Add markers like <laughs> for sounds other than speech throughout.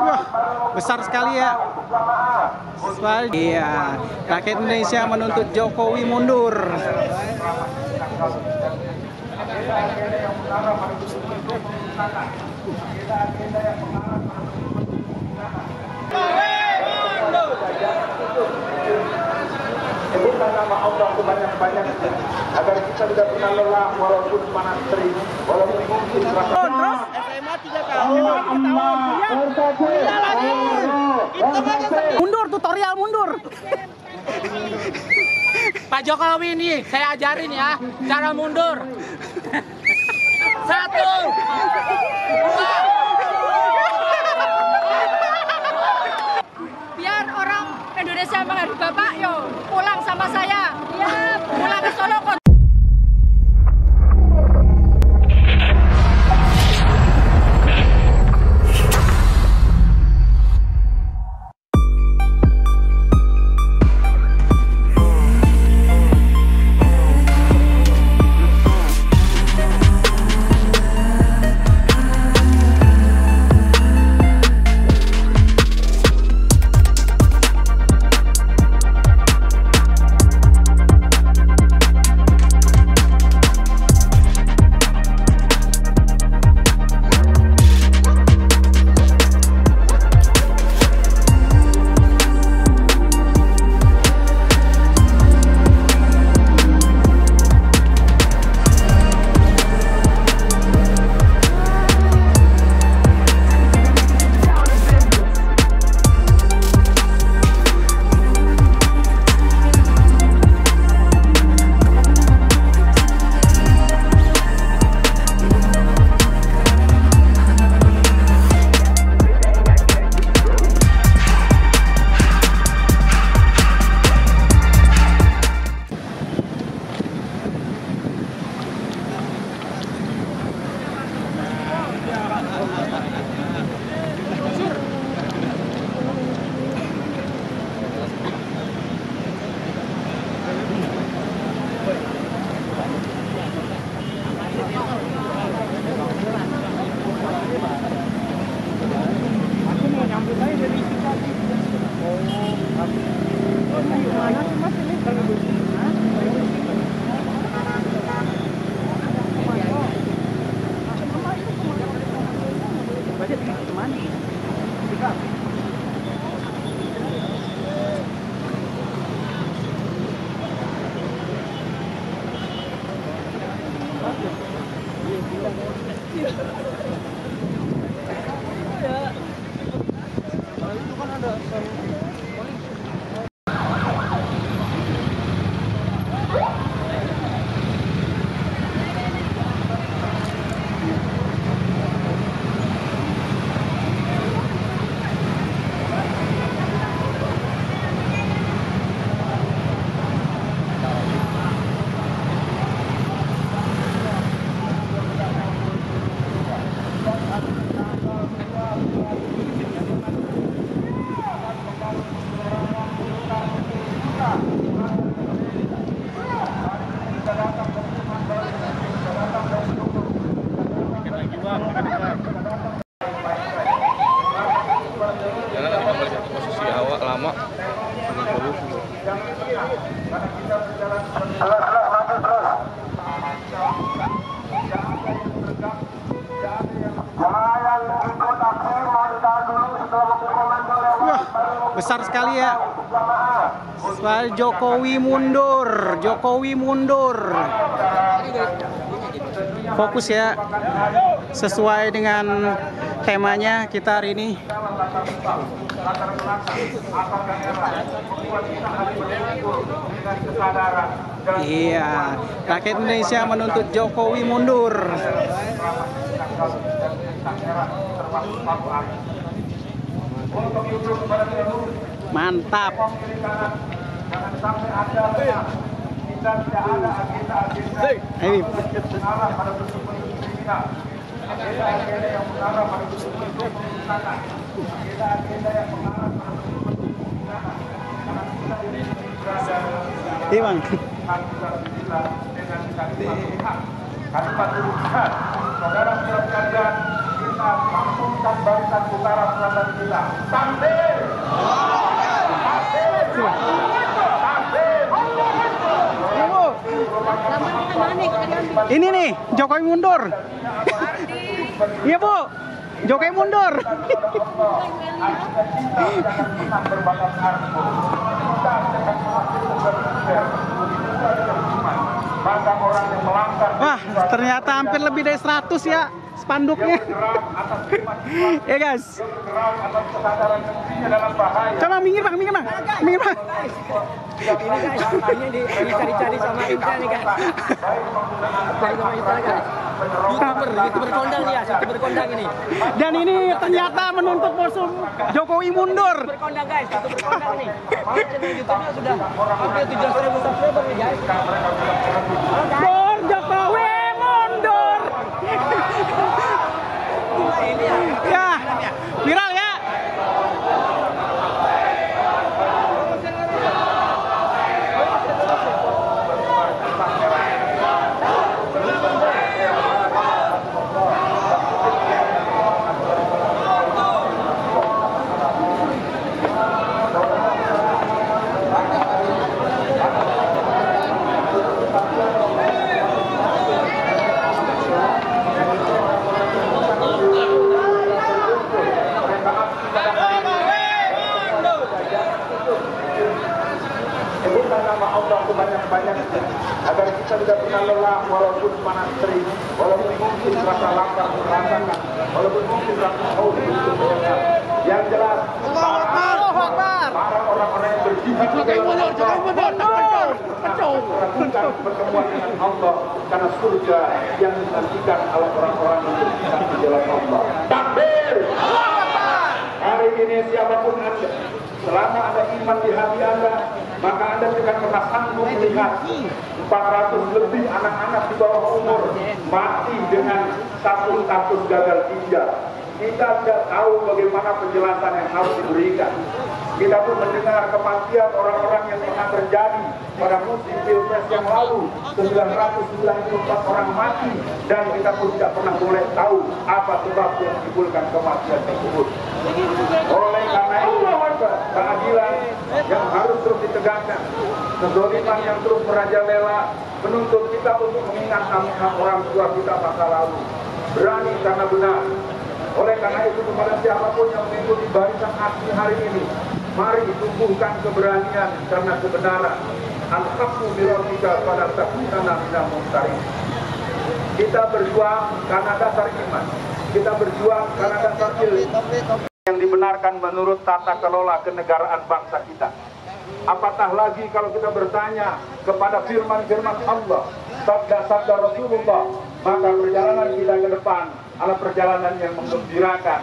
Wah, besar sekali ya. Iya, rakyat Indonesia menuntut Jokowi mundur. Sebutkan nama Allah sebanyak-banyak agar kita tidak pernah lelah walaupun panas terik, walaupun mungkin rasa Terus SMA 3 tahun, Mundur tutorial mundur. Pak Jokowi ini saya ajarin ya cara mundur. Satu, dua, biar orang Indonesia mengadu Bapak yo pulang sama saya. Iya, pulang ke Solo kok. Wah, besar sekali ya. Jokowi mundur, Jokowi mundur. Fokus ya. Sesuai dengan temanya kita hari ini. Iya, rakyat Indonesia menuntut Jokowi mundur. Mantap. Jangan sampai ada kita Ayo. mengarah pada bentuk kriminal. Agenda-agenda yang mengarah pada bentuk pembunuhan. Kita Tuhan. Saudara sekalian, meneruskan barisan utara selatan kita. Takbir! Ini nih Jokowi mundur. Iya bu, Jokowi mundur. Wah, ternyata hampir lebih dari 100 ya spanduknya. <laughs> Ya guys, coba minggir bang, minggir bang, minggir bang. Dicari-cari sama Inca nih guys. <laughs> Cari sama Inca guys. Youtuber, youtuber kondang nih ya, youtuber kondang ini. Dan ini ternyata menuntut musuh Jokowi mundur. Berkondang guys, youtuber kondang nih. <laughs> Channel YouTube-nya sudah hampir 700 subscriber nih guys mundur. Ya, viral ya. Sebutkan sebanyak-banyaknya agar kita tidak pernah lelah walaupun panas terik, walaupun mungkin rasa lapar merasakan, walaupun mungkin rasa haus berjalan. Yang jelas, para, para orang-orang yang berjihad di dalam Allah melakukan pertemuan dengan Allah karena surga yang dinantikan oleh orang-orang yang berjihad di dalam Allah. Takbir! Hari ini siapa pun Anda, selama ada iman di hati Anda, maka Anda pernah sanggup melihat 400 lebih anak-anak di bawah umur mati dengan satu kasus gagal ginjal. Kita tidak tahu bagaimana penjelasan yang harus diberikan. Kita pun mendengar kematian orang-orang yang pernah terjadi pada musim pilpres yang lalu 994 orang mati dan kita pun tidak pernah boleh tahu apa sebab yang menimbulkan kematian tersebut. Oleh karena itu, keadilan yang harus terus ditegakkan, kezoliman yang terus merajalela, menuntut kita untuk mengingat nama orang tua kita masa lalu. Berani karena benar. Oleh karena itu kepada siapa pun yang mengikuti barisan aksi hari ini, mari tumbuhkan keberanian karena kebenaran. Al-Haqqu birabika pada takutana minal mumtarin. Kita berjuang karena dasar iman. Kita berjuang karena dasar ilmu yang dibenarkan menurut tata kelola kenegaraan bangsa kita. Apatah lagi kalau kita bertanya kepada firman-firman Allah, sabda-sabda Rasulullah, maka perjalanan kita ke depan adalah perjalanan yang menggembirakan.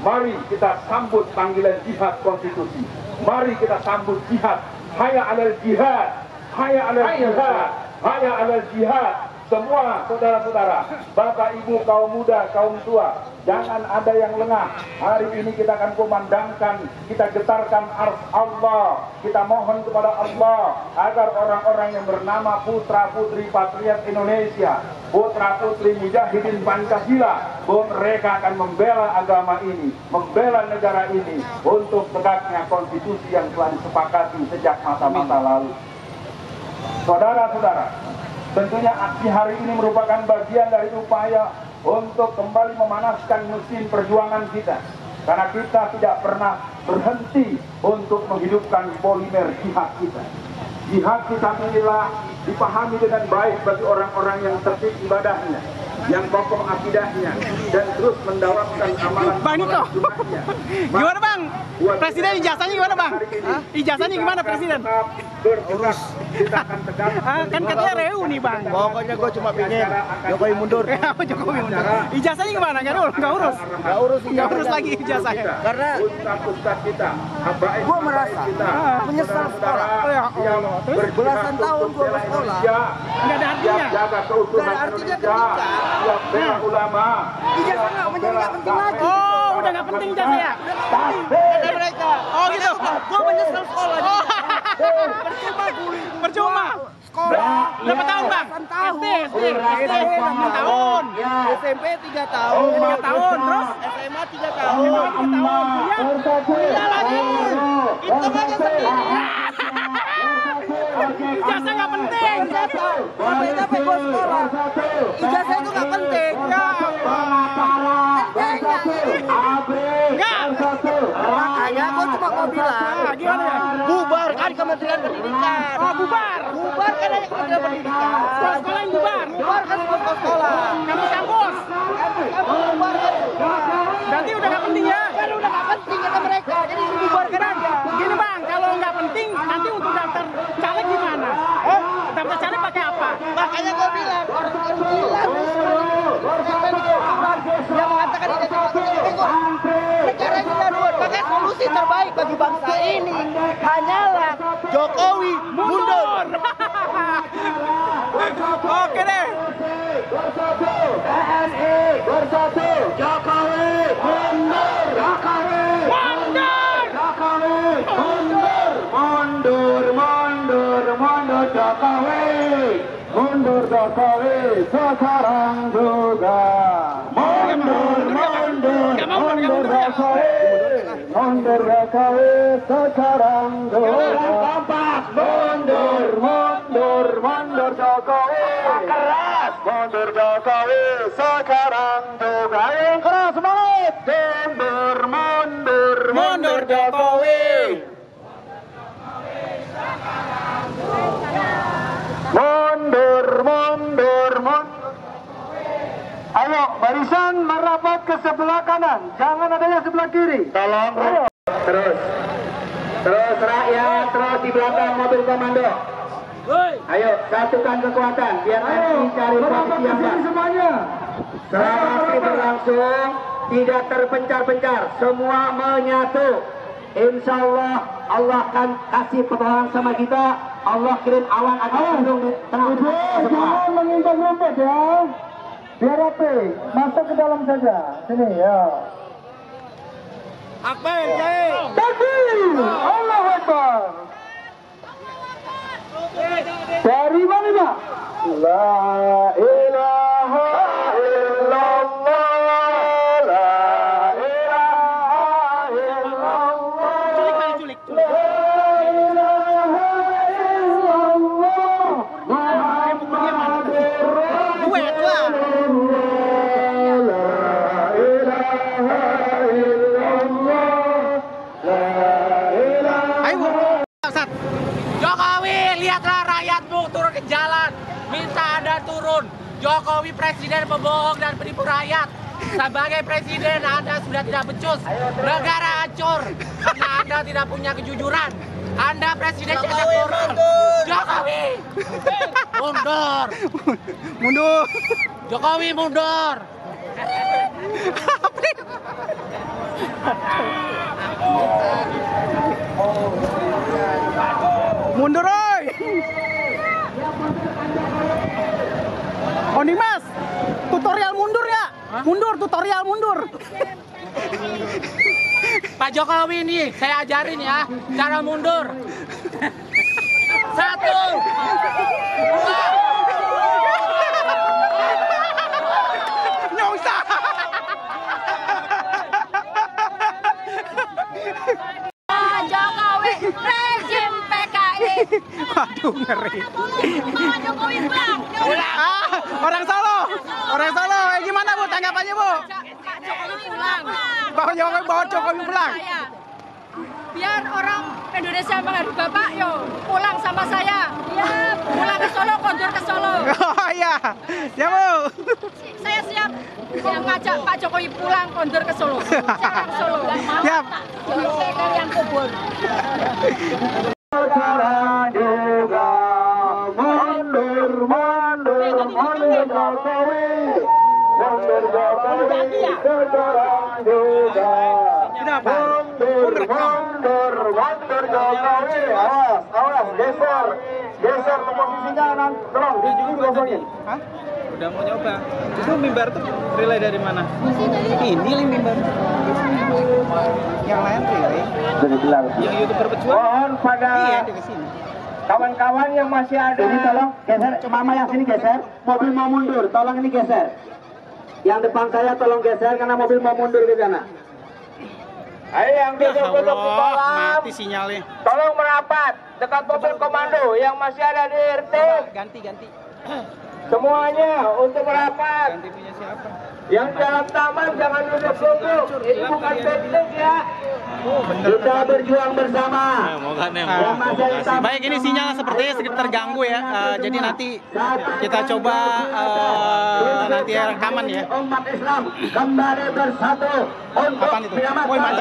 Mari kita sambut panggilan jihad konstitusi. Mari kita sambut jihad. Haya alal jihad. Haya alal jihad. Haya alal jihad. Semua saudara-saudara, bapak ibu kaum muda, kaum tua, jangan ada yang lengah. Hari ini kita akan kumandangkan, kita getarkan ars Allah. Kita mohon kepada Allah agar orang-orang yang bernama putra putri patriot Indonesia, putra putri mujahidin Pancasila, bahwa mereka akan membela agama ini, membela negara ini untuk tegaknya konstitusi yang telah disepakati sejak masa-masa lalu. Saudara-saudara, tentunya aksi hari ini merupakan bagian dari upaya untuk kembali memanaskan mesin perjuangan kita. Karena kita tidak pernah berhenti untuk menghidupkan polimer jihad kita. Jihad kita inilah dipahami dengan baik bagi orang-orang yang tertib ibadahnya, yang kokoh akidahnya, dan terus mendawamkan amalan Bang Niko, <laughs> gimana bang? Presiden ijazahnya gimana bang? Ijazahnya gimana presiden? Urus. Kita akan. Ah, kan katanya reuni bang. Pokoknya gue cuma pingin Jokowi mundur. Apa <laughs> Jokowi mundur? Ijazahnya gimana? Nggak urus, nggak urus. Gak urus Nggak urus lagi ijazahnya. Karena Ustaz-ustaz kita, Gua merasa ah, menyesal sekolah. Oh, ya Belasan tahun bela bersekolah. Nggak ada artinya. Nggak ada artinya ketika- bela ulama, Ijazah nggak menjadi nggak penting lagi. Oh, udah nggak penting ijazah ya? Kata mereka. Oh gitu. Gue menyesal sekolah. Oh. Percuma kuliah. Percuma. Sekolah. Berapa tahun bang? Tahun. SD, SD, SD, tahun. SMP 3 tahun. Tiga tahun, terus? SMA tiga tahun. Iya lagi. Hitung aja sendiri. Ijazah nggak penting. Sampai sampai gua sekolah. Ijazah itu nggak penting. Enggak. Makanya gua cuma mau bilang. Gimana ya? Bubarkan Kementerian Pendidikan. Oh, bubar. Bubarkan aja Kementerian Pendidikan. Sekolah yang bubar. Bubarkan semua sekolah. Kampus-kampus. Kamu bubarkan. Berarti udah nggak penting ya? Kan udah nggak penting kata mereka. Jadi bubarkan aja. Gini bang, kalau nggak penting, nanti untuk daftar caleg gimana? Eh, daftar caleg pakai apa? Makanya gua bilang. Yang mengatakan negara ini darurat. Maka solusi terbaik bagi bangsa ini hanyalah Jokowi mundur. Oke deh. Mundur, mundur, mundur Jokowi Mundur Jokowi sekarang juga Mundur, mundur, mundur Jokowi Mundur Jokowi sekarang juga Mundur, mundur, mundur Jokowi Keras Mundur Jokowi sekarang juga Yang keras banget Mundur, mundur, mundur Jokowi Mundur, mundur, mundur. Ayo, barisan merapat ke sebelah kanan. Jangan ada yang sebelah kiri. Tolong. Terus. Terus rakyat, terus di belakang mobil komando. Ayo, satukan kekuatan. Biar nanti cari posisi yang pas. semuanya. Selama aksi berlangsung, tidak terpencar-pencar. Semua menyatu. Insya Allah, Allah akan kasih petualangan sama kita. Allah kirim awan agar mendung di tengah semua. Jangan mengimpor ya. Biar rapi, masuk ke dalam saja. Sini ya. Akbar, Jai. Takbir! Allah Akbar! Dari mana Pak? La ilaha Jokowi presiden pembohong dan penipu rakyat. Sebagai presiden Anda sudah tidak becus. Negara hancur karena Anda tidak punya kejujuran. Anda presiden cetak turun. Jokowi mundur. Mundur. Jokowi mundur. Mundur, oi. Oh, Dimas. Tutorial mundur ya? Mundur, tutorial mundur. Pak Jokowi ini saya ajarin ya cara mundur. Satu, dua, Nggak usah. Pak Jokowi, rezim PKI. Waduh, ngeri. Pak Jokowi. Ah, orang Solo. Orang Solo. Eh, gimana, Bu? Tanggapannya, Bu? Pak Jokowi pulang. Bawa Jokowi, bawa Jokowi pulang. Biar orang Indonesia menghargai Bapak, yo pulang sama saya. Iya, pulang ke Solo, kondur ke Solo. Oh iya. Ya, Bu. Saya siap mengajak Pak Jokowi pulang kondur ke Solo. Serang Solo. Siap. Yang kubur. Mundur Jokowi awas awas geser geser ke posisinya nan tolong di sini gosongin Hah? Udah mau nyoba. Itu mimbar tuh relay dari mana? Ini li mimbar. Yang lain relay. jadi bilang Yang youtuber pejuang. mohon pada Iya, di sini. Kawan-kawan yang masih ada. Ini tolong geser, mama yang sini geser. Mobil mau mundur, tolong ini geser. Yang depan saya tolong geser karena mobil mau mundur ke sana. Ayo yang Ya duduk-duduk di Allah, dalam, mati sinyalnya. tolong merapat dekat mobil komando yang masih ada di RT. Ganti, ganti. Semuanya untuk merapat. Yang dalam taman jangan duduk-duduk. Ini bukan piknik ya. Kita berjuang bersama. Baik, ini sinyal sepertinya sedikit terganggu ya. Eh, jadi nanti kita coba eh, nanti rekaman ya. Umat Islam kembali bersatu untuk menyelamatkan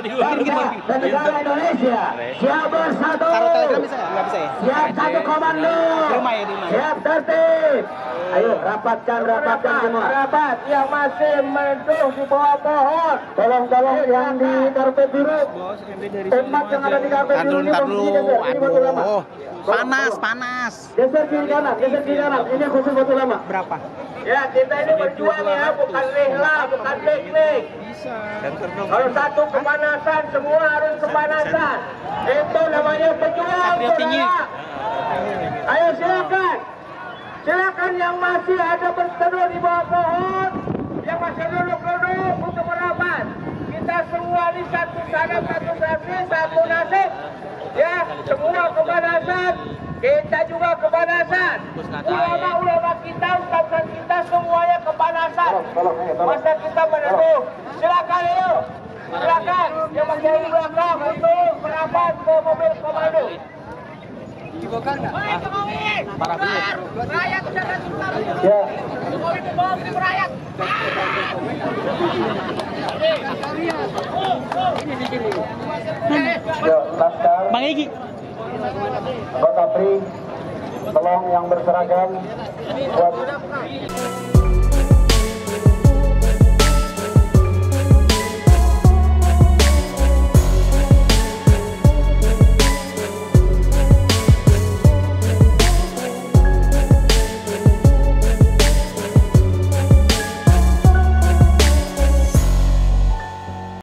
negara Indonesia. Siap bersatu. Taruh telegram bisa? Nggak bisa ya? Siap satu komando. Rumah ya, rumah. Siap tertib. Ayo rapatkan, rapatkan semua. Rapat yang masih menentuh di bawah pohon. Tolong-tolong yang di karpet biru. Umat yang ada di karpet biru dulu, ini ntar posisi dulu. geser. Ini batu lama. Aduh, panas, panas. Geser kiri kanan, geser kiri kanan. Ini khusus batu lama. Berapa? Ya kita ini berjuang ya, bukan rehla, bukan piknik. Kalau satu kepanasan, semua harus kepanasan. Itu namanya tinggi. saudara. Ayo silakan. Silakan yang masih ada berteduh di bawah pohon, yang masih duduk-duduk untuk merapat. Kita semua ini satu sana, satu nasi, satu nasib. Ya, semua kepanasan. Kita juga kepanasan. Ulama-ulama kita, ustaz kita semuanya kepanasan. Masa kita meneduh. Silakan ayo. Silakan yang masih di belakang untuk merapat ke mobil komando. Rakyat kasih tahu. Ya. Jokowi bohong ini rakyat. Ya, Laskar, Bang Egi. Pak Kapri, tolong yang berseragam buat